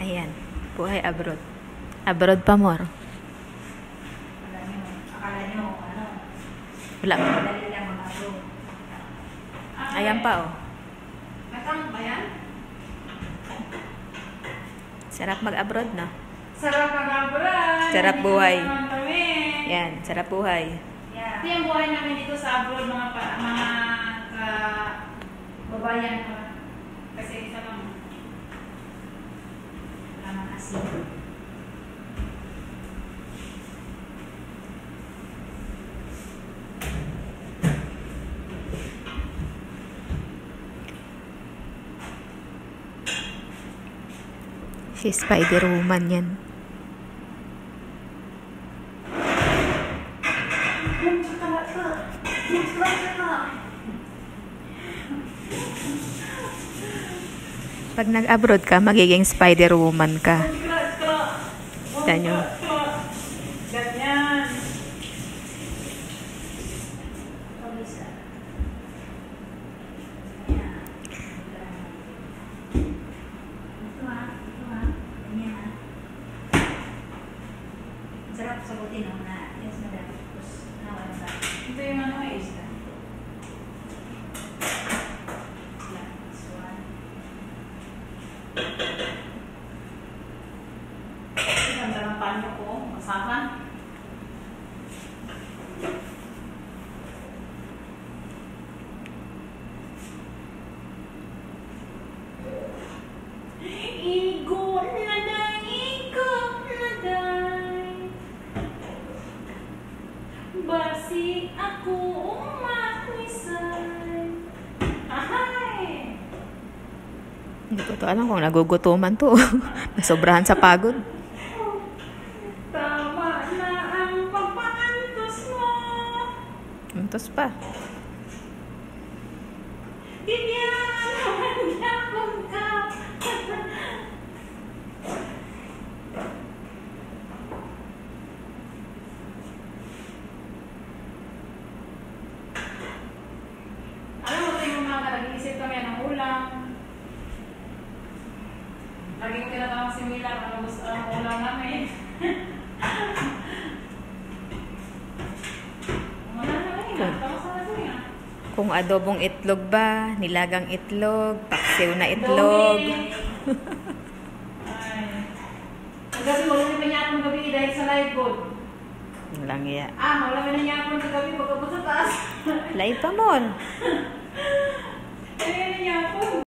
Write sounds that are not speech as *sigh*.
Ayan. Buhay abroad. Abroad pa more. Ano, Wala. bro. Ayan pa oh. Matang ba yan? Sarap mag-abroad na. Sarap mag-abroad. Sarap buhay. Yan. Sarap buhay. Yeah. Ito yung buhay namin dito sa abroad, mga pa, mga ka, babayan ko. Kasi isa lang. Wala nang asin. Si Spider-Woman yan. Pag nag-abroad ka, magiging Spider-Woman ka. Yan yun. Ganyan. Sarap sagutin no, na yes madam. Tapos nawala ba? Ito yung ano eh, isa. Yan, day. Basi ako umakwisay. Ahay! Hindi ko to alam kung nagugutuman to. *laughs* Nasobrahan sa pagod. Ng ulam. Lagi ko tinatawag si Mila kung gusto ang ulam namin. *laughs* Ah. Kung adobong itlog ba, nilagang itlog, paksiw na itlog. Gabi, wala naman niya akong gabi dahil sa live board. Lang ya. Ah, wala naman niya akong gabi pagkabot sa taas. Live pa mon. *laughs* Ano yan niya ako?